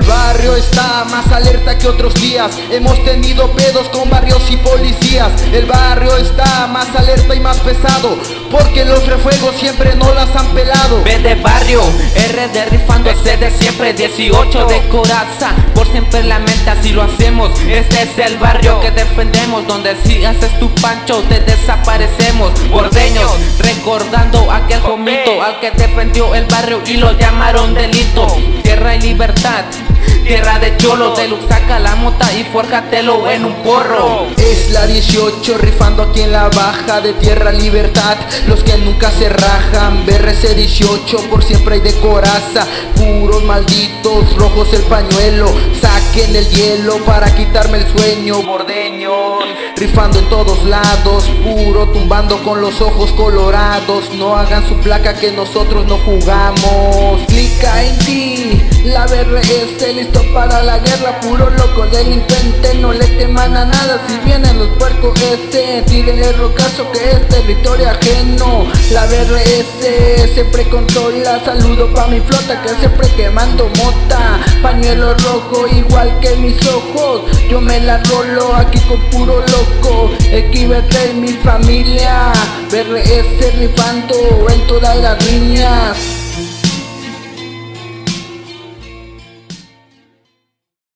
barrio está más alerta que otros días. Hemos tenido pedos con barrios y policías. El barrio está más alerta y más pesado Porque los refuegos siempre no las han pelado. B de barrio, R de rifando C de siempre 18 de coraza, por siempre la mente así lo hacemos. Este es el barrio que defendemos Donde si haces tu pancho te desaparecemos. Bordeños, recordando aquel jomito Al que defendió el barrio y lo llamaron delito Libertad. Tierra de cholo, de luz saca la mota y fuérjatelo en un porro. Es la 18 rifando aquí en la baja de Tierra Libertad. Los que nunca se rajan, BRC 18 por siempre hay de coraza. Puros malditos, rojos el pañuelo. Saquen el hielo para quitarme el sueño. Bordeño, rifando en todos lados. Puro tumbando con los ojos colorados. No hagan su placa que nosotros no jugamos. Clica en ti, la BRS listo para la guerra, puro loco delincuente, no le teman a nada. Si vienen los puercos este, tírenle rocazo que es territorio ajeno, la BRS siempre controla, saludo pa' mi flota que siempre quemando mota, pañuelo rojo igual que mis ojos, yo me la rolo aquí con puro loco, equivete mi familia, BRS rifando en todas las líneas.